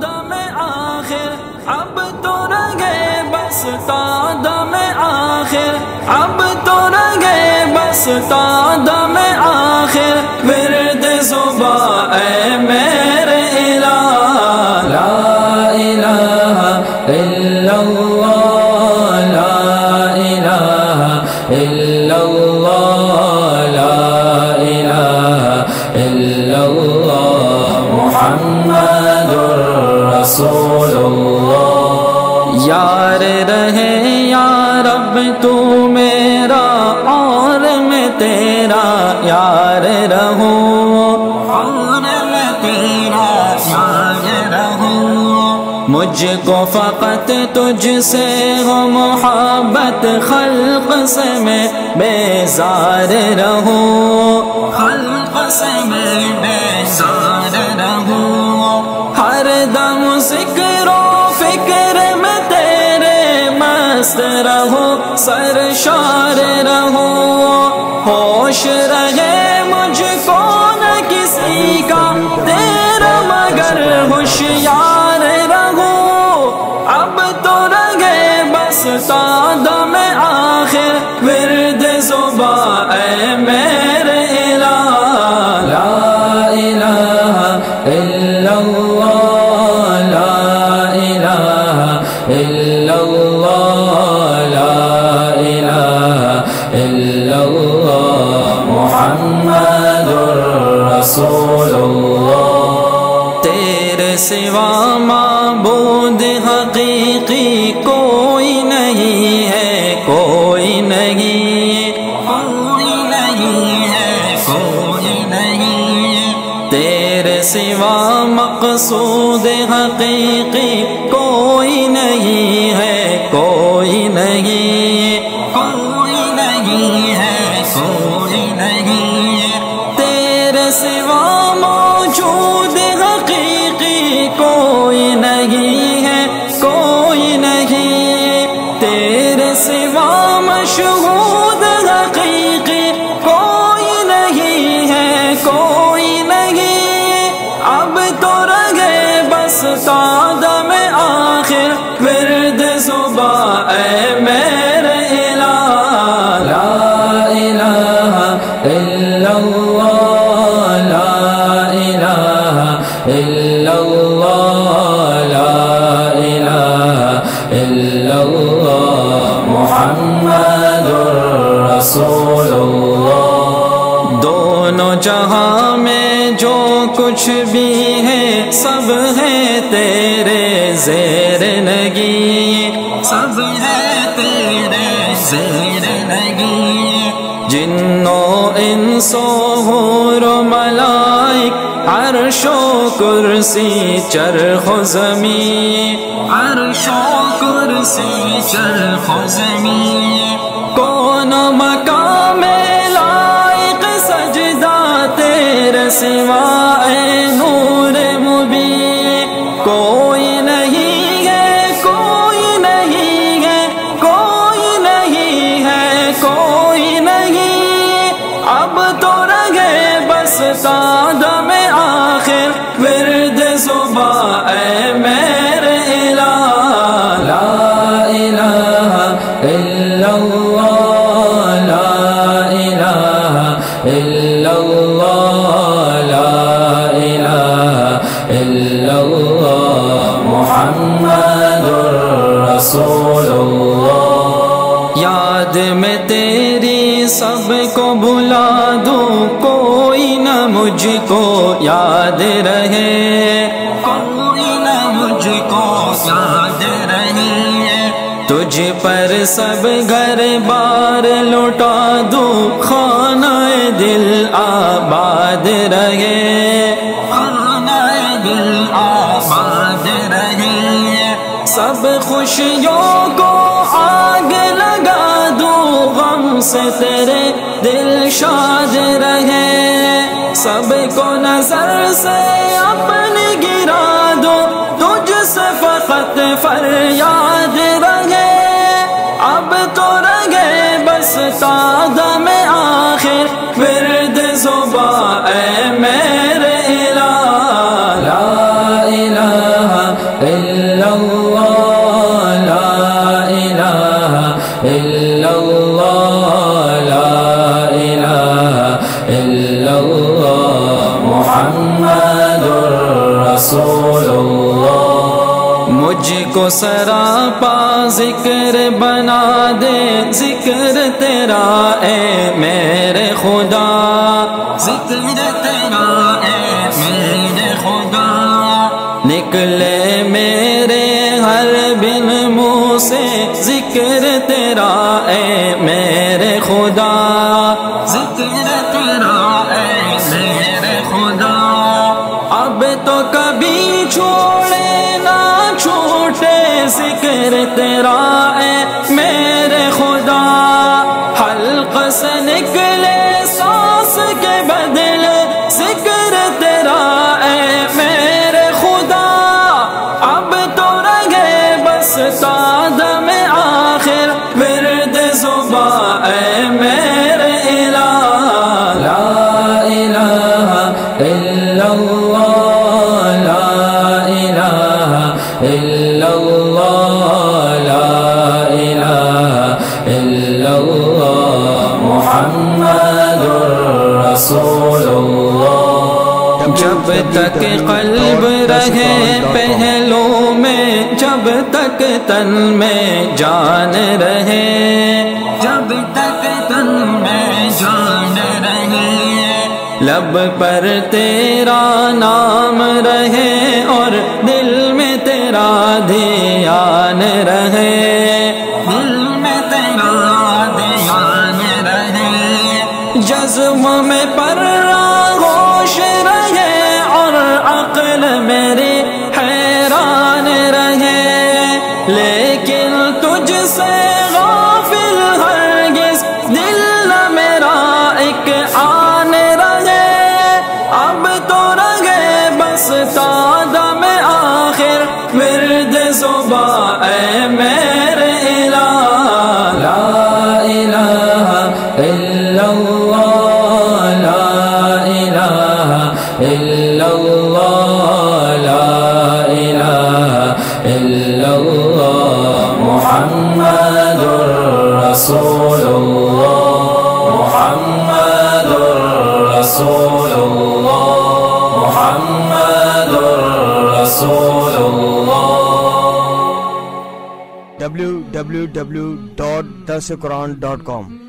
دم آخر اب تو رگے بس دم آخر اب تو رگے بس دم تو میرا اور میں تیرا یار رہوں۔ اور میں تیرا یار رہوں۔ مجھ کو فقط تجھ سے ہو محبت، خلق سے میں بیزار رہوں۔ خلق سے میں بیزار مست رہو سرشار رہو۔ الہ الا اللہ محمد رسول اللہ تیرے سوا معبود حقیقی کوئی نہیں ہے کوئی نہیں کوئی نہیں ہے کوئی نہیں تیرے سوا مقصود کوئی نہیں ہے جنو انسو حور و ملائک عرش و کرسی چرخ و زمین۔ عرش و کرسی چرخ و زمین۔ کون و مقام لائق سجدہ تیرے سوائے سب کو بلا دوں کوئی نہ مجھ کو یاد رہے۔ کوئی نہ مجھ کو یاد رہے۔ تجھ پر سب گھر بار لوٹا دوں خانہ دل آباد رہے۔ خانہ دل آباد رہے۔ سب خوشیوں سے تیرے دل شاد رہے۔ سب کو نظر سے اپنے گرا کو سراپا ذکر بنا دے ذکر تیرا اے میرے خدا۔ ذکر تیرا اے میرے خدا۔ نکلے میرے ہر بن منہ سے ذکر تیرا اے میرے خدا۔ ذکر تیرا اے میرے خدا۔ اب تو کبھی چھوٹے ذکر تیرا اے میرے خدا حلق سے نکلے رسول اللہ، جب تک قلب رہے پہلو میں، جب تک تن میں جان رہے، جب تک تن میں جان رہے، لب پر تیرا نام رہے اور دل میں تیرا دھیان رہے۔ جزم میں پر ہوش رہے اور عقل میری الا اللہ لا الہ الا اللہ محمد رسول اللہ محمد رسول اللہ محمد رسول اللہ www.dasquran.com